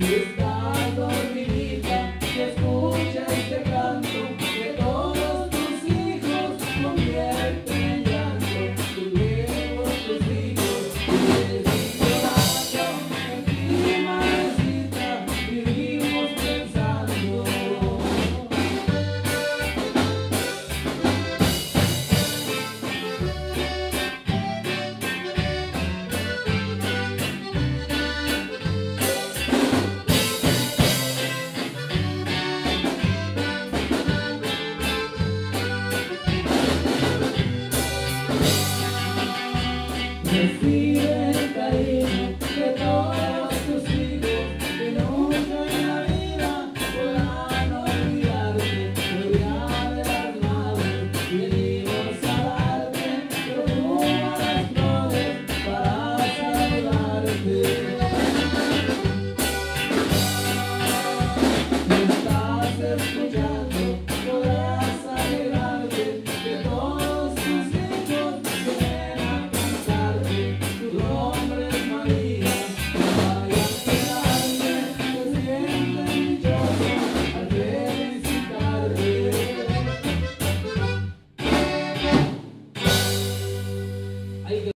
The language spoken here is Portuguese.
Sexta. Recibe el cariño.